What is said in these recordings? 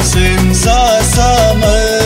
sensin sa sa mı?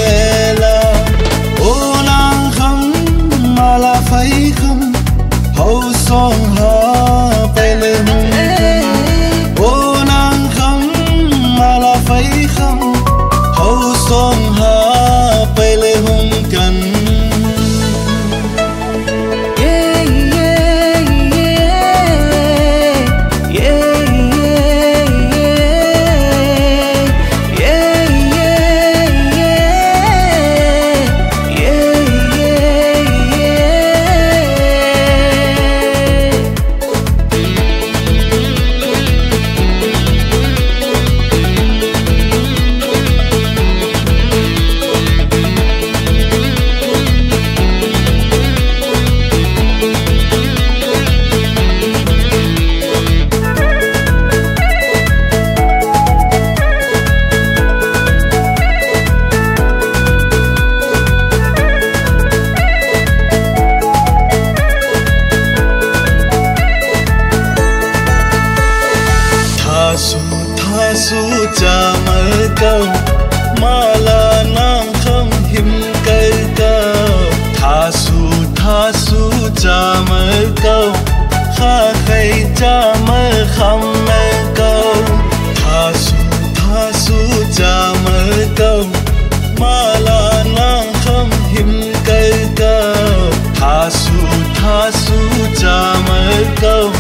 Cha chama câu,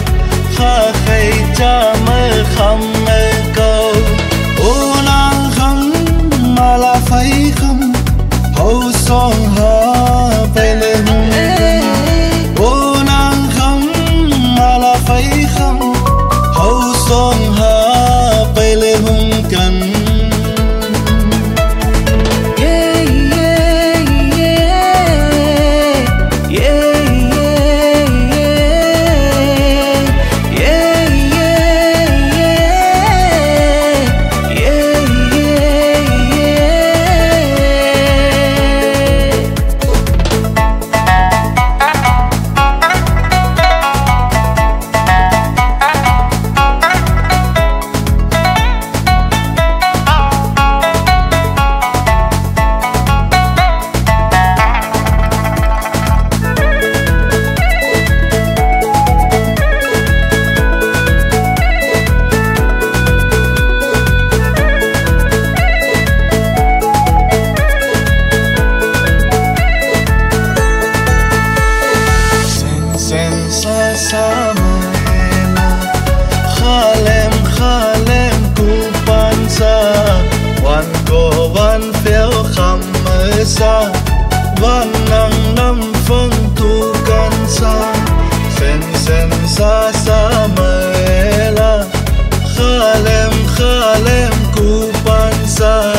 kha khay chama kham ngơ câu. Ô na kham mà là phải kham hầu song hờ sa Vanang năm phương tu kan xa. Sen sen, xa sa sa maela Khalem khalem ku pan xa.